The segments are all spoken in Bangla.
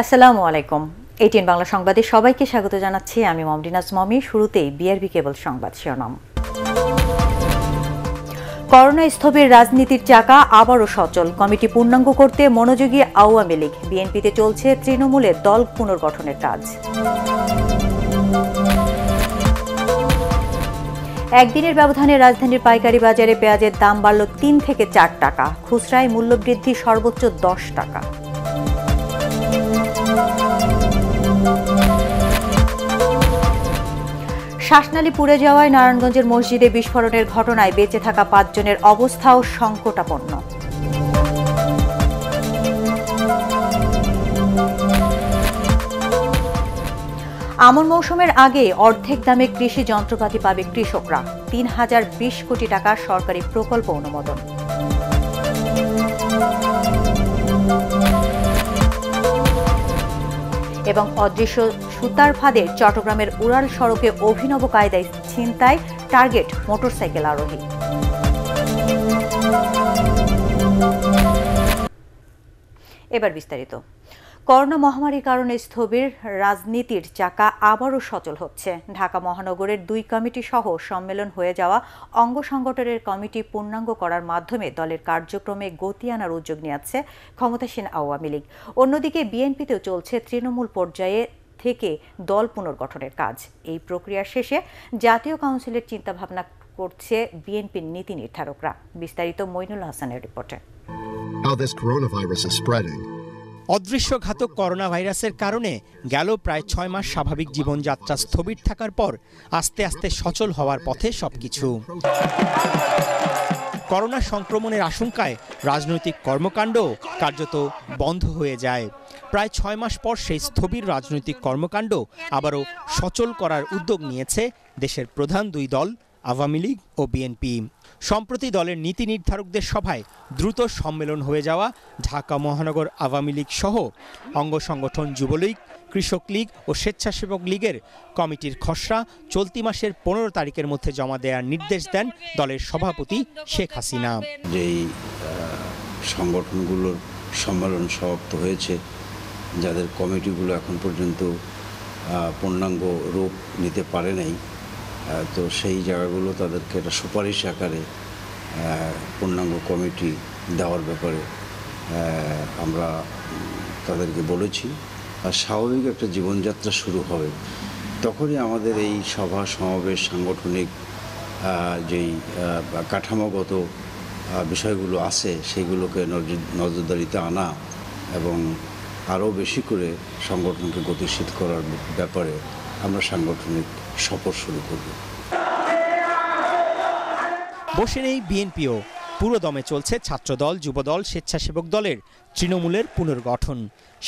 আসসালামু আলাইকুম। এইটিন বাংলা সংবাদে সবাইকে স্বাগত জানাচ্ছি। আমি মমডিনাজ মমি। শুরুতেই বিআরবি কেবল সংবাদ শিরোনাম। করোনা স্থবির রাজনীতির চাকা আবারও সচল। কমিটি পূর্ণাঙ্গ করতে মনোযোগী আওয়ামী লীগ। বিএনপিতে চলছে তৃণমূলের দল পুনর্গঠনের কাজ। একদিনের ব্যবধানে রাজধানীর পাইকারি বাজারে পেঁয়াজের দাম বাড়ল তিন থেকে চার টাকা। খুচরায় মূল্যবৃদ্ধি সর্বোচ্চ দশ টাকা। শ্বাসনালী পুড়ে যাওয়ায় নারায়ণগঞ্জের মসজিদে বিস্ফোরণের ঘটনায় বেঁচে থাকা পাঁচজনের অবস্থাও সংকটাপন্ন। আমন মৌসুমের আগে অর্ধেক দামে কৃষি যন্ত্রপাতি পাবে কৃষকরা। তিন হাজার বিশ কোটি টাকার সরকারি প্রকল্প অনুমোদন। এবং অদৃশ্য সুতার ফাঁদে চট্টগ্রামের উড়াল সড়কে অভিনব কায়দায় ছিনতায় টার্গেট মোটরসাইকেল আরোহী। এবার বিস্তারিত। করোনা মহামারীর কারণে স্থবির রাজনীতির চাকা আবারও সচল হচ্ছে। ঢাকা মহানগরের দুই কমিটি সহ সম্মেলন হয়ে যাওয়া অঙ্গ সংগঠনের কমিটি পূর্ণাঙ্গ করার মাধ্যমে দলের কার্যক্রমে গতি আনার উদ্যোগ নিয়েছে ক্ষমতাসীন আওয়ামী লীগ। অন্যদিকে বিএনপিতেও চলছে তৃণমূল পর্যায়ে থেকে দল পুনর্গঠনের কাজ। এই প্রক্রিয়া শেষে জাতীয় কাউন্সিলের চিন্তাভাবনা করছে বিএনপির নীতি নির্ধারকরা। বিস্তারিত মইনুল হাসানের রিপোর্টে। How this coronavirus is spreading. অদৃশ্য ঘাতক করোনা ভাইরাসের কারণে গেল প্রায় ছয় মাস স্বাভাবিক জীবনযাত্রা স্থবির থাকার পর আস্তে আস্তে সচল হওয়ার পথে সবকিছু। করোনা সংক্রমণের আশঙ্কায় রাজনৈতিক কর্মকাণ্ড কার্যত বন্ধ হয়ে যায়। প্রায় ছয় মাস পর সেই স্থবির রাজনৈতিক কর্মকাণ্ড আবারও সচল করার উদ্যোগ নিয়েছে দেশের প্রধান দুই দল আওয়ামী লীগ ও বিএনপি। সম্প্রতি দলের নীতি নির্ধারকদের সভায় দ্রুত সম্মেলন হয়ে যাওয়া ঢাকা মহানগর আওয়ামী লীগ সহ অঙ্গ সংগঠন যুবলীগ, কৃষক লীগ ও স্বেচ্ছাসেবক লীগের কমিটির খসড়া চলতি মাসের পনেরো তারিখের মধ্যে জমা দেওয়ার নির্দেশ দেন দলের সভাপতি শেখ হাসিনা। যেই সংগঠনগুলোর সম্মেলন সমাপ্ত হয়েছে, যাদের কমিটিগুলো এখন পর্যন্ত পূর্ণাঙ্গ রূপ নিতে পারে নাই তো সেই জায়গাগুলো তাদেরকে একটা সুপারিশ আকারে পূর্ণাঙ্গ কমিটি দেওয়ার ব্যাপারে আমরা তাদেরকে বলেছি। আর স্বাভাবিক একটা জীবনযাত্রা শুরু হবে। তখনই আমাদের এই সভা, সমাবেশ, সাংগঠনিক যেই কাঠামোগত বিষয়গুলো আছে, সেগুলোকে নজর- নজরদারিতে আনা এবং আরও বেশি করে সংগঠনকে গতিশীল করার ব্যাপারে আমরা সাংগঠনিক সফর শুরু করব। বসে নেই বিএনপিও পুরো দমে চলছে ছাত্রদল, যুবদল, স্বেচ্ছাসেবক দলের তৃণমূলের পুনর্গঠন।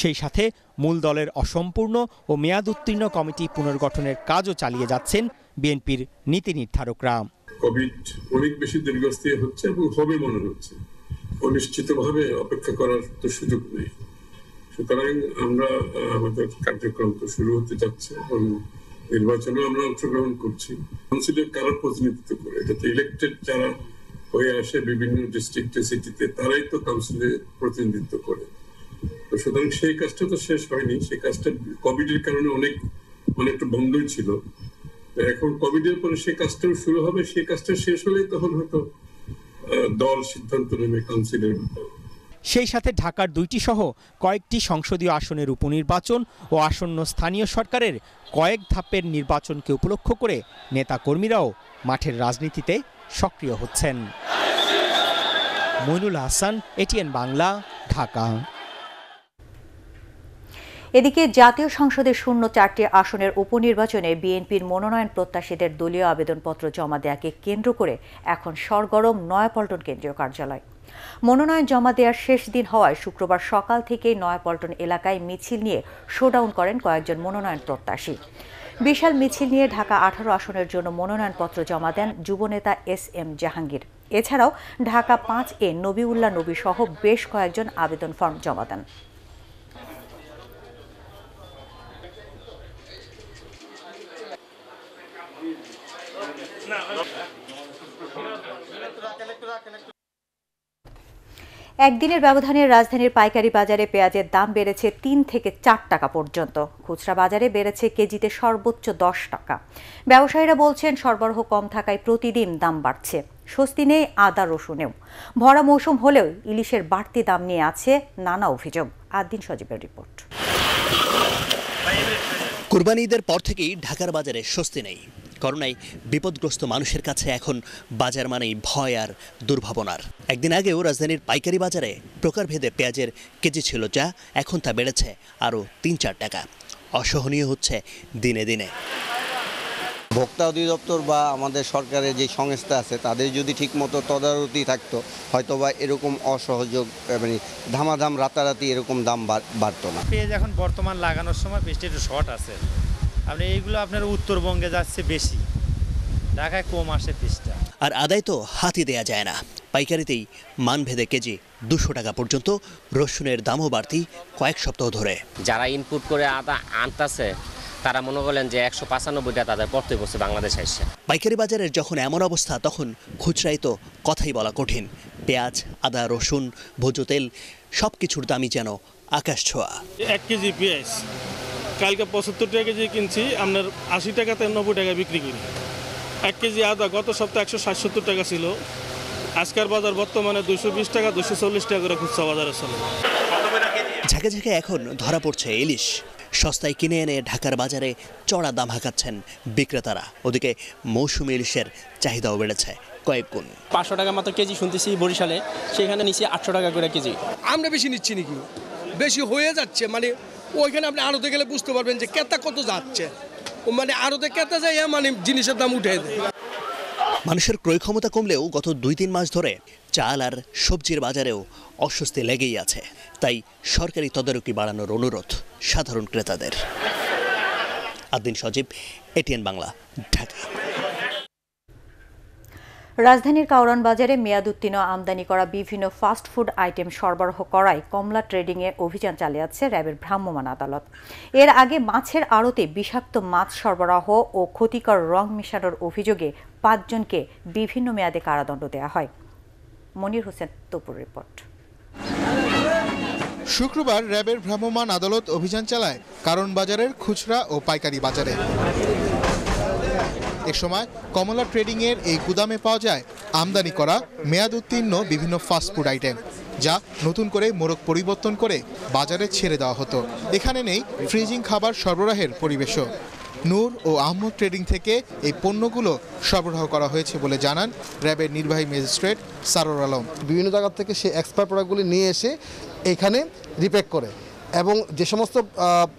সেই সাথে মূল দলের অসম্পূর্ণ ও মেয়াদ উত্তীর্ণ কমিটি পুনর্গঠনের কাজও চালিয়ে যাচ্ছেন বিএনপির নীতি নির্ধারকরা। কোভিড অনেক বেশি দীর্ঘস্থায়ী হচ্ছে এবং হবে মনে হচ্ছে। অনিশ্চিতভাবে অপেক্ষা করার তো সুযোগ নেই। সুতরাং আমরা, আমাদের কার্যক্রম তো শুরু হতে যাচ্ছে এবং নির্বাচনে আমরা অংশগ্রহণ করছি। কাউন্সিলের কারোর প্রতিনিধিত্ব করে, যাতে ইলেক্টেড যারা হয়ে আসে বিভিন্ন ডিস্ট্রিক্টে সিটিতে তারাই তো কাউন্সিলে প্রতিনিধিত্ব করে। তো সুতরাং সেই কাজটা তো শেষ হয়নি। সেই কাজটা কোভিড এর কারণে অনেক মানে অনেকটা বন্ধই ছিল। এখন কোভিড এর পরে সেই কাজটাও শুরু হবে। সেই কাজটা শেষ হলেই তখন হয়তো দল সিদ্ধান্ত নেবে কাউন্সিলের। সেই সাথে ঢাকার দুইটি সহ কয়েকটি সংসদীয় আসনের উপনির্বাচন ও আসন্ন স্থানীয় সরকারের কয়েক ধাপের নির্বাচনকে উপলক্ষ করে নেতাকর্মীরাও মাঠের রাজনীতিতে সক্রিয় হচ্ছেন। মইনুল হাসান এটিএন বাংলা, ঢাকা। এদিকে জাতীয় সংসদের শূন্য চারটি আসনের উপনির্বাচনে বিএনপির মনোনয়ন প্রত্যাশীদের দলীয় আবেদনপত্র জমা দেওয়াকে কেন্দ্র করে এখন সরগরম নয়াপল্টন কেন্দ্রীয় কার্যালয়। মনোনয়ন জমা দেওয়ার শেষ দিন হওয়ায় শুক্রবার সকাল থেকে নয়াপল্টন এলাকায় মিছিল নিয়ে শোডাউন করেন কয়েকজন মনোনয়ন প্রত্যাশী। বিশাল মিছিল নিয়ে ঢাকা আঠারো আসনের জন্য মনোনয়নপত্র জমা দেন যুবনেতা এস এম জাহাঙ্গীর। এছাড়াও ঢাকা পাঁচ এ নবিউল্লাহ নবী সহ বেশ কয়েকজন আবেদন ফর্ম জমা দেন। একদিনের ব্যবধানে রাজধানীর পাইকারি বাজারে পেঁয়াজের দাম বেড়েছে তিন থেকে চার টাকা পর্যন্ত। খুচরা বাজারে বেড়েছে কেজিতে সর্বোচ্চ দশ টাকা। ব্যবসায়ীরা বলছেন, সরবরাহ কম থাকায় প্রতিদিন দাম বাড়ছে। স্বস্তি নেই আদা, রসুনেও। ভরা মৌসুম হলেও ইলিশের বাড়তি দাম নিয়ে আছে নানা অভিযোগ। আদিন সজীবের রিপোর্ট। কুরবানি ঈদের পর থেকেই ঢাকার বাজারে স্বস্তি নেই। করোনায় বিপদগ্রস্ত মানুষের কাছে এখন বাজার মানেই ভয় আর দুর্ভাবনার। একদিন আগেও রাজধানীর পাইকারি বাজারে প্রকারভেদে পেঁয়াজের কেজি ছিল যা এখন তা বেড়েছে আরও তিন চার টাকা। অসহনীয় হচ্ছে দিনে দিনে। ভোক্তা অধিদপ্তর বা আমাদের সরকারের যে সংস্থা আছে তাদের যদি ঠিকমতো তদারতি থাকতো হয়তো বা এরকম অসহযোগ মানে ধামাধাম রাতারাতি এরকম দাম বাড়- বাড়তো না। পেঁয়াজ এখন বর্তমান লাগানোর সময় একটু শর্ট আছে। আপনি এইগুলো আপনার উত্তরবঙ্গে যাচ্ছে বেশি। ঢাকায় কম আসে পিসটা আর আদায় তো হাতি দেয়া যায় না। পাইকারিতেই মানভেদে কেজি দুশো টাকা পর্যন্ত রসুনের দামও বাড়তি কয়েক সপ্তাহ ধরে। যারা ইনপুট করে আদা আনতাছে তারা মনে করলেন যে একশো পঁচানব্বইটা তাদের পড়তে বসে বাংলাদেশ আসছে পাইকারি বাজারের যখন এমন অবস্থা তখন খুচরায় তো কথাই বলা কঠিন। পেঁয়াজ আদা রসুন ভোজ্য তেল সব কিছুর দামই যেন আকাশ ছোঁয়া। এক কেজি পেঁয়াজ। কালকে পঁচাত্তর টাকা কেজি কিনছি আপনার আশি টাকাতে নব্বই টাকা বিক্রি করি। এক কেজি আদা গত সপ্তাহে একশো ষাট সত্তর টাকা ছিল। আজকের বাজার বর্তমানে দুশো বিশ টাকা দুশো চল্লিশ টাকা করে খুচরা বাজারে চলে। ঝাঁকে ঝাঁকে এখন ধরা পড়ছে ইলিশ। সস্তায় কিনে এনে ঢাকার বাজারে চড়া দাম হাঁকাচ্ছেন বিক্রেতারা। ওদিকে মৌসুমি ইলিশের চাহিদাও বেড়েছে কয়েক গুণ। পাঁচশো টাকা মতো কেজি শুনতেছি বরিশালে সেখানে নিচে আটশো টাকা করে কেজি। আমরা বেশি নিচ্ছি নাকি? বেশি হয়ে যাচ্ছে মানে ওইখানে আপনি আড়তে গেলে বুঝতে পারবেন যে কেতা কত যাচ্ছে। মানে আড়তে কেতা যায় মানে জিনিসের দাম উঠে দেয়। মানুষের ক্রয় ক্ষমতা কমলেও গত দুই তিন মাস ধরে চাল আর সবজির বাজারেও অস্বস্তি লেগেই আছে। তাই সরকারি তদারকি বাড়ানোর অনুরোধ সাধারণ ক্রেতাদের। আদিন সজীব, এটিএন বাংলা, ঢাকা। রাজধানীর কাউরান বাজারে মেয়াদ উত্তীর্ণ আমদানি করা বিভিন্ন ফাস্ট ফুড আইটেম সরবরাহ করায় কমলা ট্রেডিংয়ে অভিযান চালিয়েছে র্যাবের ভ্রাম্যমাণ আদালত। এর আগে মাছের আড়তে বিষাক্ত মাছ সরবরাহ ও ক্ষতিকর রং মেশানোর অভিযোগে পাঁচজনকে বিভিন্ন মেয়াদে কারাদণ্ড দেওয়া হয়। মনির হোসেন তপুর রিপোর্ট। শুক্রবার র্যাবের ভ্রাম্যমাণ আদালত অভিযান চালায় কারণ বাজারের খুচরা ও পাইকারি বাজারে। এ সময় কমলা ট্রেডিংয়ের এই গুদামে পাওয়া যায় আমদানি করা মেয়াদ উত্তীর্ণ বিভিন্ন ফাস্টফুড আইটেম যা নতুন করে মোড়ক পরিবর্তন করে বাজারে ছেড়ে দেওয়া হতো। এখানে নেই ফ্রিজিং খাবার সরবরাহের পরিবেশও। নূর ও আহমদ ট্রেডিং থেকে এই পণ্যগুলো সরবরাহ করা হয়েছে বলে জানান র্যাবের নির্বাহী ম্যাজিস্ট্রেট সারোর আলম। বিভিন্ন জায়গা থেকে সে এক্সপায়ার প্রোডাক্টগুলি নিয়ে এসে এখানে রিপ্যাক করে। এবং যে সমস্ত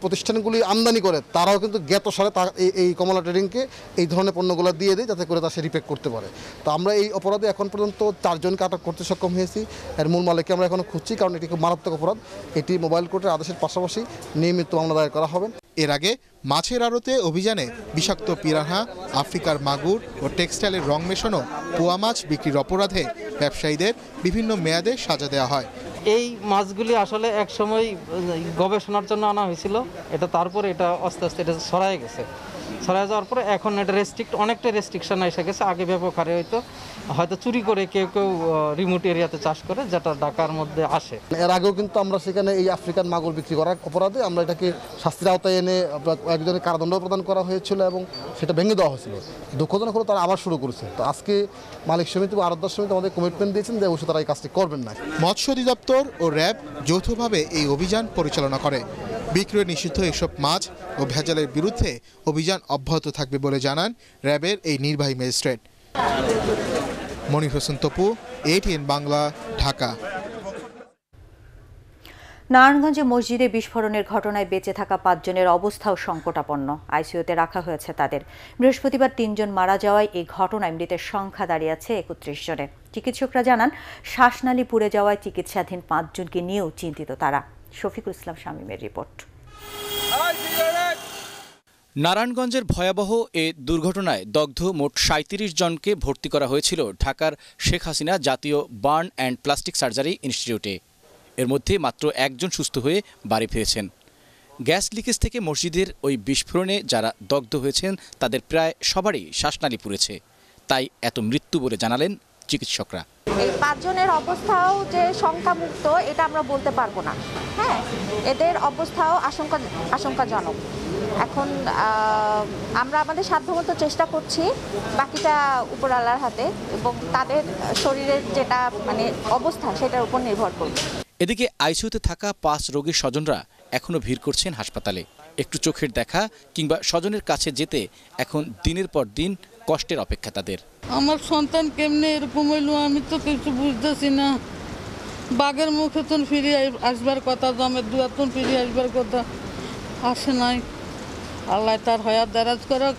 প্রতিষ্ঠানগুলি আমদানি করে, তারাও কিন্তু জ্ঞাত সারে তা, এই- কমলা ট্রেডিংকে এই ধরনের পণ্যগুলো দিয়ে দেয়, যাতে করে তা সে রিপ্যাক করতে পারে। তো আমরা এই অপরাধে এখন পর্যন্ত চারজনকে আটক করতে সক্ষম হয়েছি। এর মূল মালিককে আমরা এখনও খুঁজছি, কারণ এটি খুব মারাত্মক অপরাধ। এটি মোবাইল কোর্টের আদেশের পাশাপাশি নিয়মিত মামলা দায়ের করা হবে। এর আগে মাছের আড়তে অভিযানে বিষাক্ত পিরাহা আফ্রিকার মাগুর ও টেক্সটাইলের রং মেশানো পোয়া মাছ বিক্রির অপরাধে ব্যবসায়ীদের বিভিন্ন মেয়াদে সাজা দেওয়া হয়। এই মাছগুলি আসলে এক সময় গবেষণার জন্য আনা হয়েছিল। এটা তারপরে এটা আস্তে আস্তে এটা সরাই গেছে। ছড়ায় যাওয়ার পরে এখন এটা রেস্ট্রিক্ট অনেকটা রেস্ট্রিকশন এসে গেছে। আগে ব্যাপক হারে হয়তো হয়তো চুরি করে কেউ কেউ রিমোট এরিয়াতে চাষ করে যেটা ঢাকার মধ্যে আসে। এর আগেও কিন্তু আমরা সেখানে এই আফ্রিকান মাগুর বিক্রি করার অপরাধে আমরা এটাকে শাস্তির আওতায় এনে একজনের কারাদণ্ড প্রদান করা হয়েছিল এবং সেটা ভেঙে দেওয়া হয়েছিল। দুঃখজনক হলো তারা আবার শুরু করেছে। তো আজকে মালিক সমিতি বা আরদার সমিতি আমাদের কমিটমেন্ট দিয়েছেন যে অবশ্যই তারা এই কাজটি করবেন না। মৎস্য অধিদপ্তর ও র্যাব যৌথভাবে এই অভিযান পরিচালনা করে। বিক্রয় নিষিদ্ধ এসব মাছ ও ভেজালের বিরুদ্ধে অভিযান অব্যাহত থাকবে বলে জানান র্যাবের এই নির্বাহী ম্যাজিস্ট্রেট। মনির হোসেন তপু এটিএন বাংলা, ঢাকা। নারায়ণগঞ্জে মসজিদে বিস্ফোরণের ঘটনায় বেঁচে থাকা পাঁচজনের অবস্থাও সংকটাপন্ন। আইসিইউতে রাখা হয়েছে তাদের। বৃহস্পতিবার তিনজন মারা যাওয়ায় এই ঘটনায় মৃতের সংখ্যা দাঁড়িয়েছে একত্রিশ জনে চিকিৎসকরা জানান শ্বাসনালী পুড়ে যাওয়ায় চিকিৎসাধীন পাঁচজনকে নিয়েও চিন্তিত তারা। শফিকুল ইসলাম শামীমের রিপোর্ট। নারায়ণগঞ্জের ভয়াবহ এ দুর্ঘটনায় দগ্ধ মোট সাঁত্রিশ জনকে ভর্তি করা হয়েছিল ঢাকার শেখ হাসিনা জাতীয় বার্ন অ্যান্ড প্লাস্টিক সার্জারি ইনস্টিটিউটে। এর মধ্যে মাত্র একজন সুস্থ হয়ে বাড়ি ফিরেছেন। গ্যাস লিকেজ থেকে মসজিদের ওই বিস্ফোরণে যারা দগ্ধ হয়েছেন, তাদের প্রায় সবারই শ্বাসনালী পুড়েছে। তাই এত মৃত্যু বলে জানালেন চিকিৎসকরা। এই পাঁচজনের অবস্থাও যে সংখ্যামুক্ত এটা আমরা বলতে পারব না। হ্যাঁ এদের অবস্থাও আশঙ্কা আশঙ্কাজনক। এখন আমরা আমাদের সাধ্যমতো চেষ্টা করছি বাকিটা উপরওয়ালার হাতে এবং তাদের শরীরের যেটা মানে অবস্থা সেটার উপর নির্ভর করবে। এদিকে আইসিইউতে থাকা পাঁচ রোগীর স্বজনরা এখনও ভিড় করছেন হাসপাতালে। একটু চোখের দেখা কিংবা স্বজনের কাছে যেতে এখন দিনের পর দিন কষ্টের অপেক্ষা তাদের। আমার সন্তান কেমনে এরকম হইল আমি তো কিছু বুঝতেছি না। বাঘের মুখে তো ফিরে আসবার কথা জমের দুয়াতন ফিরে আসবার কথা আসে নাই। আল্লাহ তার হয়াত দারাজ করক।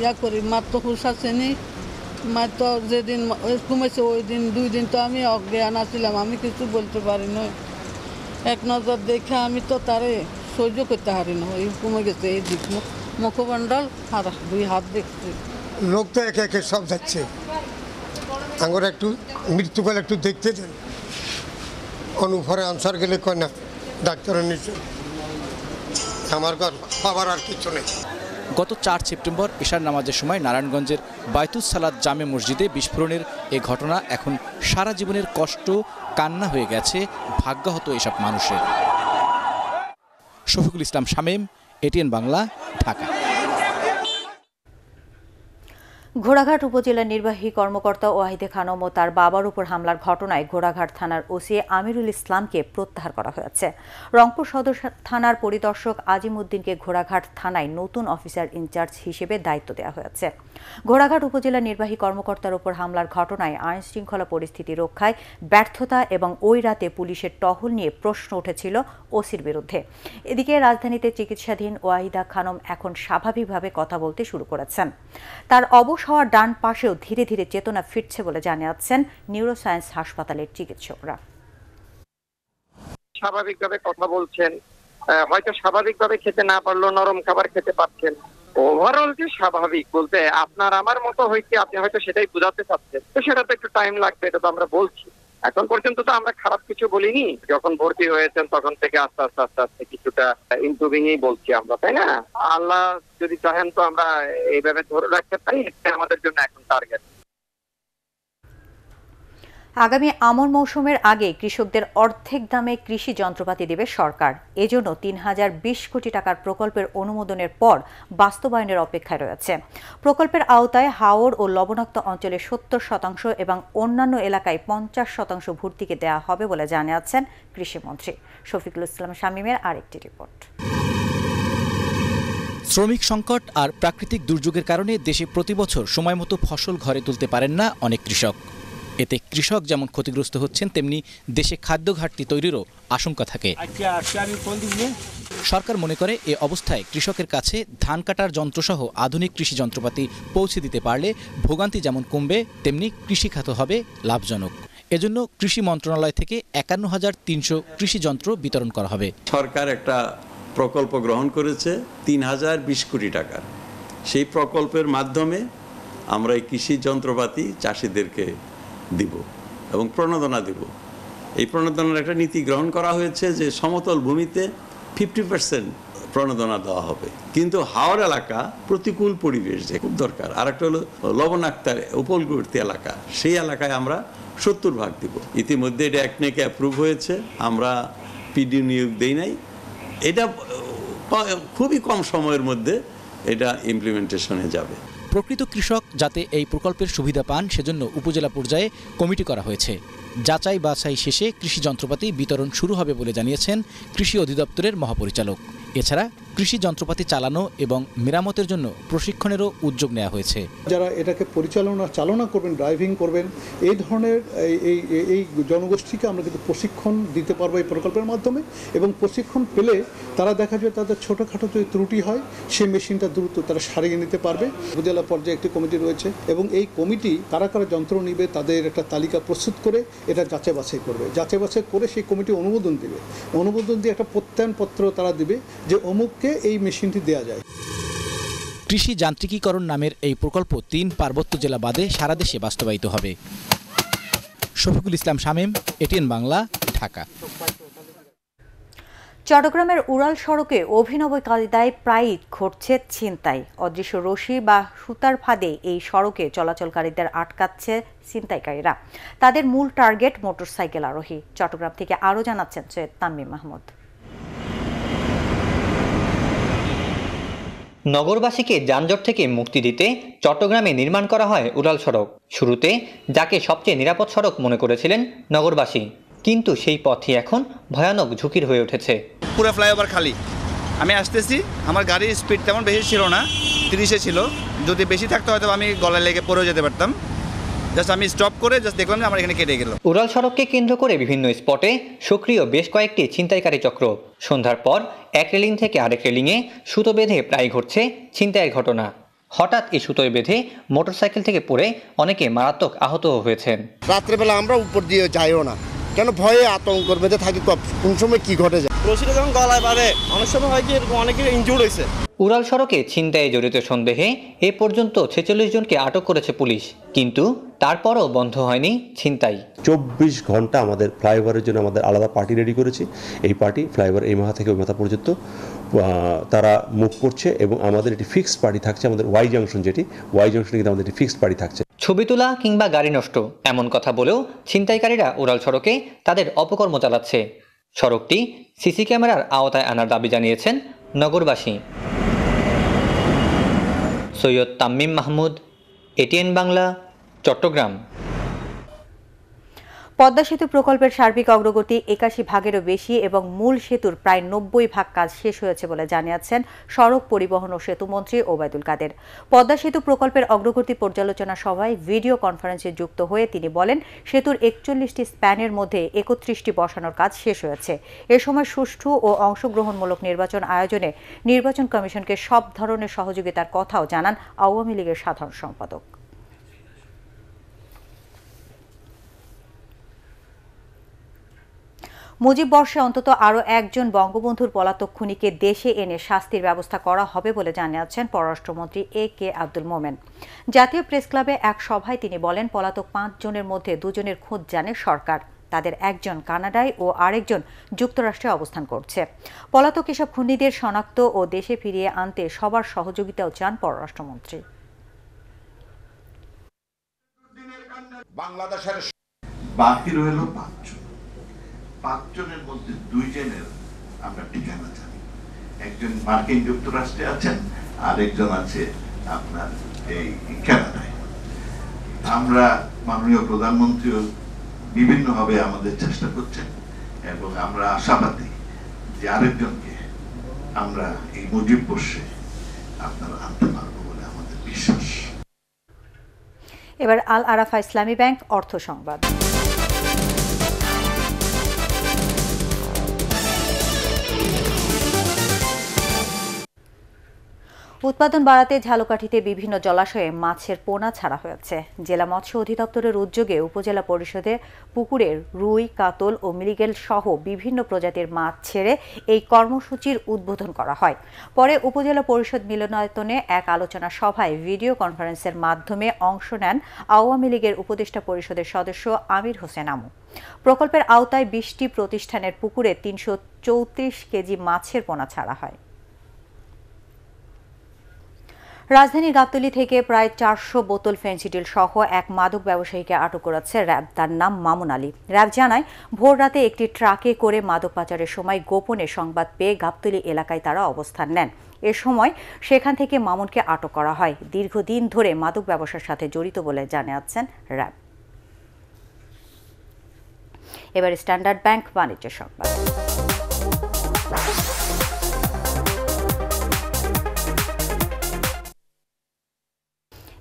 ইয়া করি, মার তো হুশ আসেনি। মার তো যেদিন কমেছে ওই দিন, দুই দিন তো আমি অজ্ঞান আছিলাম, আমি কিছু বলতে পারি না এক নজর দেখে আমি তো তারে সহ্য করতে পারি না এই কমে গেছে এই দিক মুখ- মুখমণ্ডল আর দুই হাত দেখছি লোক তো একে একে সব যাচ্ছে। আঙুর একটু মৃত্যুকাল একটু দেখতে দেন। অনুভরে আনসার গেলে কয় না ডাক্তারের নিচে। আমার ঘর বাবার আর কিছু নেই। গত চার সেপ্টেম্বর এশার নামাজের সময় নারায়ণগঞ্জের বাইতুস সালাদ জামে মসজিদে বিস্ফোরণের এ ঘটনা এখন সারা জীবনের কষ্ট কান্না হয়ে গেছে ভাগ্যহত এসব মানুষের। শফিকুল ইসলাম শামীম এটিএন বাংলা ঢাকা। ঘোড়াঘাট উপজেলার নির্বাহী কর্মকর্তা ওয়াহিদে খানম ও তার বাবার উপর হামলার ঘটনায় ঘোড়াঘাট থানার ওসি আমিরুল ইসলামকে প্রত্যাহার করা হয়েছে। রংপুর সদর থানার পরিদর্শক আজিম উদ্দিনকে ঘোড়াঘাট থানায় নতুন অফিসার ইনচার্জ হিসেবে দায়িত্ব দেওয়া হয়েছে। ঘোড়াঘাট উপজেলা নির্বাহী কর্মকর্তার উপর হামলার ঘটনায় আইন শৃঙ্খলা পরিস্থিতি রক্ষায় ব্যর্থতা এবং ওই রাতে পুলিশের টহল নিয়ে প্রশ্ন উঠেছিল ওসির বিরুদ্ধে। এদিকে রাজধানীতে চিকিৎসাধীন ওয়াহিদা খানম এখন স্বাভাবিকভাবে কথা বলতে শুরু করেছেন। তার অবশ হওয়ার ডান পাশেও ধীরে ধীরে চেতনা ফিরছে বলে জানিয়েছেন নিউরোসায়েন্স হাসপাতালের চিকিৎসকরা। স্বাভাবিকভাবে কথা বলছেন। হয়তো স্বাভাবিকভাবে খেতে না পারলেও নরম খাবার খেতে পারছেন। ওভারঅল যে স্বাভাবিক বলতে, আপনার আমার মতো হয়েছে আপনি হয়তো সেটাই বোঝাতে চাচ্ছেন? তো সেটা তো একটু টাইম লাগবে, এটা তো আমরা বলছি। এখন পর্যন্ত তো আমরা খারাপ কিছু বলিনি। যখন ভর্তি হয়েছেন, তখন থেকে আস্তে আস্তে আস্তে আস্তে কিছুটা ইম্প্রুভিং এই বলছি আমরা, তাই না? আল্লাহ যদি চাহেন তো আমরা এইভাবে ধরে রাখতে পারি এটা আমাদের জন্য এখন টার্গেট আগামী আমন মৌসুমের আগে কৃষকদের অর্ধেক দামে কৃষি যন্ত্রপাতি দেবে সরকার। এজন্য তিন হাজার বিশ কোটি টাকার প্রকল্পের অনুমোদনের পর বাস্তবায়নের অপেক্ষায় রয়েছে। প্রকল্পের আওতায় হাওর ও লবণাক্ত অঞ্চলে সত্তর শতাংশ এবং অন্যান্য এলাকায় পঞ্চাশ শতাংশ ভর্তিকে দেওয়া হবে বলে জানিয়েছেন কৃষিমন্ত্রী। শফিকুল ইসলাম শামীমের আরেকটি রিপোর্ট। শ্রমিক সংকট আর প্রাকৃতিক দুর্যোগের কারণে দেশে প্রতি বছর সময়মতো ফসল ঘরে তুলতে পারেন না অনেক কৃষক। এতে কৃষক যেমন ক্ষতিগ্রস্ত হচ্ছেন, তেমনি দেশে খাদ্য ঘাটতি তৈরিরও আশঙ্কা থাকে। সরকার মনে করে, এ অবস্থায় কৃষকের কাছে ধান কাটার যন্ত্রসহ আধুনিক কৃষি যন্ত্রপাতি পৌঁছে দিতে পারলে ভোগান্তি যেমন কমবে, তেমনি কৃষিখাত হবে লাভজনক। এজন্য কৃষি মন্ত্রণালয় থেকে একান্ন হাজার তিনশো কৃষি যন্ত্র বিতরণ করা হবে। সরকার একটা প্রকল্প গ্রহণ করেছে, তিন হাজার বিশ কোটি টাকার। সেই প্রকল্পের মাধ্যমে আমরা এই কৃষি যন্ত্রপাতি চাষিদেরকে দিব এবং প্রণোদনা দিব। এই প্রণোদনার একটা নীতি গ্রহণ করা হয়েছে যে সমতল ভূমিতে ফিফটি পার্সেন্ট প্রণোদনা দেওয়া হবে। কিন্তু হাওড় এলাকা প্রতিকূল পরিবেশ যে খুব দরকার। আর একটা হলো লবণাক্তার উপকূলবর্তী এলাকা। সেই এলাকায় আমরা সত্তর ভাগ দিব। ইতিমধ্যে এটা এক একনেকে অ্যাপ্রুভ হয়েছে। আমরা পিডি নিয়োগ দেই নাই। এটা খুবই কম সময়ের মধ্যে এটা ইমপ্লিমেন্টেশনে যাবে। প্রকৃত কৃষক যাতে এই প্রকল্পের সুবিধা পান সেজন্য উপজেলা পর্যায়ে কমিটি করা হয়েছে। যাচাই বাছাই শেষে কৃষি যন্ত্রপাতি বিতরণ শুরু হবে বলে জানিয়েছেন কৃষি অধিদপ্তরের মহাপরিচালক। এছাড়া কৃষি যন্ত্রপাতি চালানো এবং মেরামতের জন্য প্রশিক্ষণেরও উদ্যোগ নেওয়া হয়েছে। যারা এটাকে পরিচালনা, চালনা করবেন, ড্রাইভিং করবেন, এই ধরনের এই- এই জনগোষ্ঠীকে আমরা কিন্তু প্রশিক্ষণ দিতে পারব এই প্রকল্পের মাধ্যমে এবং প্রশিক্ষণ পেলে তারা দেখা যায় তাদের ছোটোখাটো যদি ত্রুটি হয়, সেই মেশিনটা দ্রুত তারা সারিয়ে নিতে পারবে। উপজেলা পর্যায়ে একটি কমিটি রয়েছে এবং এই কমিটি কারা কারা যন্ত্র নিবে তাদের একটা তালিকা প্রস্তুত করে এটা যাচাই বাছাই করবে। যাচাই বাছাই করে সেই কমিটি অনুমোদন দেবে। অনুমোদন দিয়ে একটা প্রত্যয়নপত্র তারা দিবে যে অমুককে এই মেশিনটি দেওয়া যায়। কৃষি যান্ত্রিকীকরণ নামের এই প্রকল্প তিন পার্বত্য জেলা বাদে সারা দেশে বাস্তবায়িত হবে। শফিকুল ইসলাম শামীম এটিএন বাংলা ঢাকা। চট্টগ্রামের উড়াল সড়কে অভিনব কায়দায় প্রায়ই ঘটছে ছিনতাই। অদৃশ্য রশি বা সুতার ফাঁদে এই সড়কে চলাচলকারীদের আটকাচ্ছে ছিনতাইকারীরা। তাদের মূল টার্গেট মোটরসাইকেল আরোহী। চট্টগ্রাম থেকে আরও জানাচ্ছেন সৈয়দ তাম্মিম মাহমুদ। নগরবাসীকে যানজট থেকে মুক্তি দিতে চট্টগ্রামে নির্মাণ করা হয় উড়াল সড়ক। শুরুতে যাকে সবচেয়ে নিরাপদ সড়ক মনে করেছিলেন নগরবাসী। কিন্তু সেই পথই এখন ভয়ানক ঝুঁকির হয়ে উঠেছে। পুরো ফ্লাইওভার খালি। আমি আসতেছি, আমার গাড়ির স্পিড তেমন বেশি ছিল না, তিরিশে ছিল। যদি বেশি থাকতো হয়তো আমি গলায় লেগে পড়েও যেতে পারতাম। জাস্ট আমি স্টপ করে জাস্ট দেখলাম যে আমার এখানে কেটে গেল। উড়াল সড়ককে কেন্দ্র করে বিভিন্ন স্পটে সক্রিয় বেশ কয়েকটি ছিনতাইকারী চক্র। সন্ধ্যার পর এক রেলিং থেকে আরেক রেলিংয়ে সুতো বেঁধে প্রায় ঘটছে ছিনতাইয়ের ঘটনা। হঠাৎ এই সুতোয় বেঁধে মোটরসাইকেল থেকে পড়ে অনেকে মারাত্মক আহত হয়েছেন। রাত্রেবেলা আমরা উপর দিয়ে যাইও না। কেন ভয়ে আতঙ্কর বেঁধে থাকি কোন সময় কি ঘটে যায়? রশিটা যখন গলায় পাবে অনেক সময় হয় কি এরকম অনেকের ইনজুর হয়েছে। উড়াল সড়কে ছিনতাইয়ে জড়িত সন্দেহে এ পর্যন্ত ছেচল্লিশ জনকে আটক করেছে পুলিশ কিন্তু তারপরও বন্ধ হয়নি ছিনতাই। চব্বিশ ঘণ্টা আমাদের ফ্লাইওভারের জন্য আমাদের আলাদা পার্টি রেডি করেছি। এই পার্টি ফ্লাইওভার এই মাথা থেকে ওই মাথা পর্যন্ত। তারা মুভ করছে এবং আমাদের একটি ফিক্সড পার্টি থাকছে, আমাদের ওয়াই জাংশন যেটি ওয়াই জাংশনে কিন্তু আমাদের একটি ফিক্সড পার্টি থাকছে। ছবি তোলা কিংবা গাড়ি নষ্ট, এমন কথা বলেও ছিনতাইকারীরা উড়াল সড়কে তাদের অপকর্ম চালাচ্ছে। সড়কটি সিসি ক্যামেরার আওতায় আনার দাবি জানিয়েছেন নগরবাসী। সৈয়দ তাম্মিম মাহমুদ এটিএন বাংলা, চট্টগ্রাম। পদ্মা সেতু প্রকল্পের সার্বিক অগ্রগতি একাশি ভাগেরও বেশি এবং মূল সেতুর প্রায় নব্বই ভাগ কাজ শেষ হয়েছে বলে জানিয়েছেন সড়ক পরিবহন ও সেতুমন্ত্রী ওবায়দুল কাদের। পদ্মা সেতু প্রকল্পের অগ্রগতি পর্যালোচনা সভায় ভিডিও কনফারেন্সে যুক্ত হয়ে তিনি বলেন, সেতুর একচল্লিশটি স্প্যানের মধ্যে একত্রিশটি বসানোর কাজ শেষ হয়েছে। এ সময় সুষ্ঠু ও অংশগ্রহণমূলক নির্বাচন আয়োজনে নির্বাচন কমিশনকে সব ধরনের সহযোগিতার কথাও জানান আওয়ামী লীগের সাধারণ সম্পাদক। মুজিব বর্ষে অন্তত আরও একজন বঙ্গবন্ধুর পলাতক খুনিকে দেশে এনে শাস্তির ব্যবস্থা করা হবে বলে জানিয়েছেন পররাষ্ট্রমন্ত্রী এ কে আব্দুল মোমেন। জাতীয় প্রেস ক্লাবে এক সভায় তিনি বলেন, পলাতক পাঁচ জনের মধ্যে দুজনের খোঁজ জানে সরকার। তাদের একজন কানাডায় ও আরেকজন যুক্তরাষ্ট্রে অবস্থান করছে। পলাতক এসব খুনিদের শনাক্ত ও দেশে ফিরিয়ে আনতে সবার সহযোগিতাও চান পররাষ্ট্রমন্ত্রী। বাংলাদেশের বাকি রইল পাঁচজন। পাঁচজনের মধ্যে দুইজনের আমরা ঠিকানা জানি। একজন মার্কিন যুক্তরাষ্ট্রে আছেন আর একজন আছে আপনার এই কানাডায়। আমরা মাননীয় প্রধানমন্ত্রীও বিভিন্নভাবে আমাদের চেষ্টা করছেন এবং আমরা আশাবাদী যে আরেকজনকে আমরা এই মুজিব বর্ষে আপনার আনতে পারব বলে আমাদের বিশ্বাস। এবার আল আরাফা ইসলামী ব্যাংক অর্থ সংবাদ। উৎপাদন বাড়াতে ঝালকাঠিতে বিভিন্ন জলাশয়ে মাছের পোনা ছাড়া হয়েছে। জেলা মৎস্য অধিদপ্তরের উদ্যোগে উপজেলা পরিষদে পুকুরের রুই, কাতল ও মৃগেল সহ বিভিন্ন প্রজাতির মাছ ছেড়ে এই কর্মসূচির উদ্বোধন করা হয়। পরে উপজেলা পরিষদ মিলনায়তনে এক আলোচনা সভায় ভিডিও কনফারেন্সের মাধ্যমে অংশ নেন আওয়ামী লীগের উপদেষ্টা পরিষদের সদস্য আমির হোসেন আমু। প্রকল্পের আওতায় বিশটি প্রতিষ্ঠানের পুকুরে তিনশো চৌত্রিশ কেজি মাছের পোনা ছাড়া হয়। রাজধানীর গাবতলী থেকে প্রায় চারশো বোতল ফেন্সিডিল সহ এক মাদক ব্যবসায়ীকে আটক করেছে র্যাব। তার নাম মামুন আলী। র্যাব জানায়, ভোর রাতে একটি ট্রাকে করে মাদক পাচারের সময় গোপনে সংবাদ পেয়ে গাবতলী এলাকায় তারা অবস্থান নেন। এ সময় সেখান থেকে মামুনকে আটক করা হয়। দীর্ঘদিন ধরে মাদক ব্যবসার সাথে জড়িত বলে জানাচ্ছেন র্যাব। এবার স্ট্যান্ডার্ড ব্যাংক বাণিজ্য সংবাদ।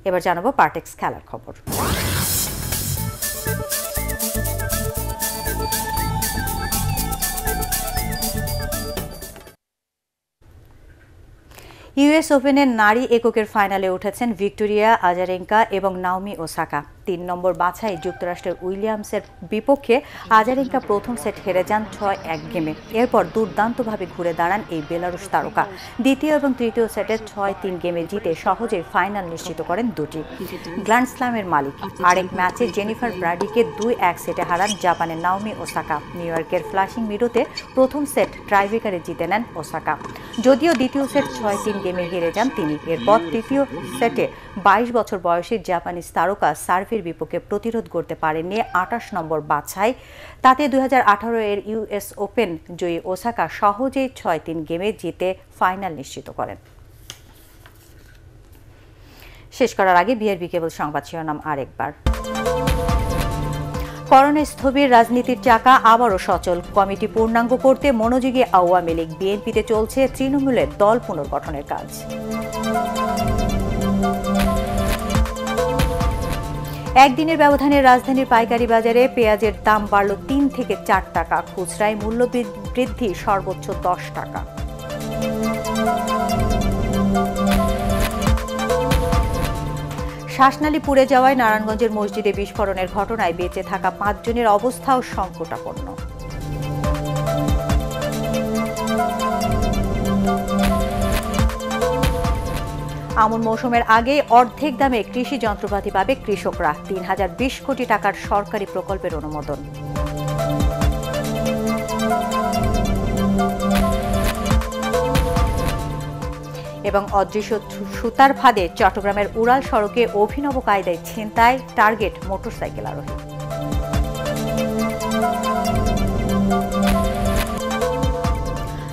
এবার জানাব পার্টেক্স খেলার খবর। ইউএস ওপেনের নারী এককের ফাইনালে উঠেছেন ভিক্টোরিয়া আজারেঙ্কা এবং নাওমি ওসাকা। তিন নম্বর বাছাই যুক্তরাষ্ট্রের উইলিয়ামসের বিপক্ষে আজারেঙ্কা প্রথম সেট হেরে যান ছয় এক গেমে। এরপর দুর্দান্তভাবে ঘুরে দাঁড়ান এই বেলারুশ তারকা। দ্বিতীয় এবং তৃতীয় সেটে ছয় তিন গেমে জিতে সহজে ফাইনাল নিশ্চিত করেন দুটি। গ্র্যান্ড স্ল্যামের মালিক। আরেক ম্যাচে জেনিফার ব্রাডিকে দুই এক সেটে হারান জাপানের নাওমি ওসাকা। নিউ ইয়র্কের ফ্লাশিং মিডোতে প্রথম সেট ট্রাইব্রেকারে জিতে নেন ওসাকা। যদিও দ্বিতীয় সেট ছয় তিন গেমে হেরে যান তিনি। এরপর তৃতীয় সেটে বাইশ বছর বয়সী জাপানিজ তারকা সার্ভের বিপক্ষে প্রতিরোধ করতে পারেননি আটাশ নম্বর বাছাই। তাতে দুই হাজার আঠারো এর ইউএস ওপেন জয়ী ওসাকা সহজেই ছয় তিন গেমে জিতে ফাইনাল নিশ্চিত করেন। শেষ করার আগে বিআরবি কেবল সংবাদ শিরোনাম আরেকবার। করোনা স্থবির রাজনীতির চাকা আবারও সচল। কমিটি পূর্ণাঙ্গ করতে মনোযোগী আওয়ামী লীগ বিএনপিতে চলছে তৃণমূলের দল পুনর্গঠনের কাজ। একদিনের ব্যবধানে রাজধানীর পাইকারি বাজারে পেঁয়াজের দাম বাড়ল তিন থেকে চার টাকা, খুচরায় মূল্য বৃদ্ধি সর্বোচ্চ দশ টাকা। শ্বাসনালী পুড়ে যাওয়ায় নারায়ণগঞ্জের মসজিদে বিস্ফোরণের ঘটনায় বেঁচে থাকা পাঁচজনের অবস্থাও সংকটাপন্ন। আমন মৌসুমের আগে অর্ধেক দামে কৃষি যন্ত্রপাতি পাবে কৃষকরা। তিন হাজার বিশ কোটি টাকার সরকারি প্রকল্পের অনুমোদন। এবং অদৃশ্য সুতার ফাঁদে চট্টগ্রামের উড়াল সড়কে অভিনব কায়দায় ছিনতাই, টার্গেট মোটরসাইকেল আরোহী।